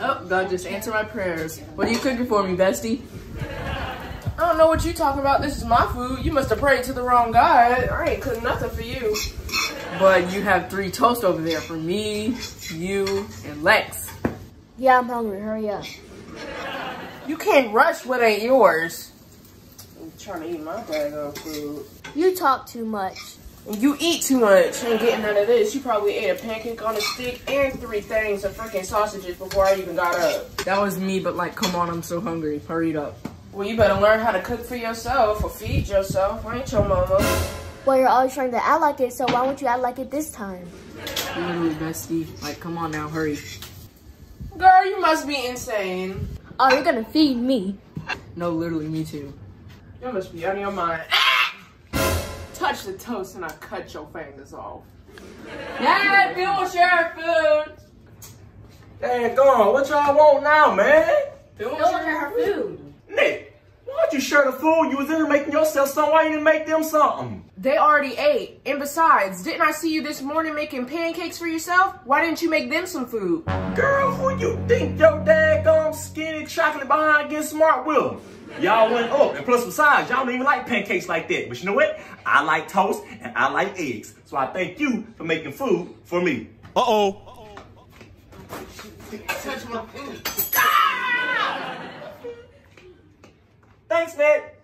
up. God just answer my prayers. What are you cooking for me, bestie? I don't know what you talking about. This is my food. You must have prayed to the wrong God. I ain't cooking nothing for you. But you have three toast over there for me, you, and Lex. Yeah, I'm hungry. Hurry up. You can't rush what ain't yours. I'm trying to eat my bag of food. You talk too much. You eat too much. Ain't getting none of this. You probably ate a pancake on a stick and three things of freaking sausages before I even got up. That was me, but like, come on, I'm so hungry. Hurry up. Well, you better learn how to cook for yourself or feed yourself. I ain't your mama. Well, you're always trying to act like it, so why won't you act like it this time? Literally, bestie. Like, come on now, hurry. Girl, you must be insane. Oh, you're gonna feed me. No, literally, me too. You must be out of your mind. Touch the toast and I cut your fingers off. Dad, we will share food. Dang gone, what y'all want now, man? Don't share her food. Nick, why'd you share the food? You was in here making yourself something. Why you didn't make them something? They already ate. And besides, didn't I see you this morning making pancakes for yourself? Why didn't you make them some food? Girl, who you think your daggone skinny chocolate behind getting smart will? Y'all went up. And plus, besides, y'all don't even like pancakes like that. But you know what? I like toast and I like eggs. So I thank you for making food for me. Uh-oh. Touch my food. Thanks, man.